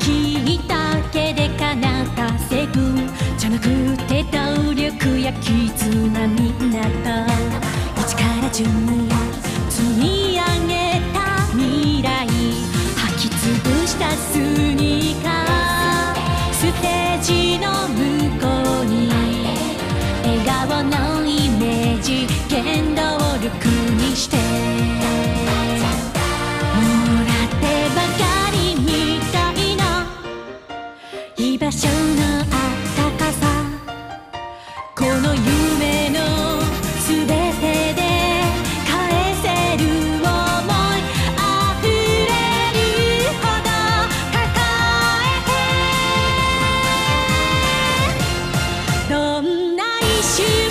聞いたけで奏稼ぐじゃなくて動力や絆みんなと一から順に積み居場所のあったかさこの夢のすべてで返せる想いあふれるほど抱えて。どんな一瞬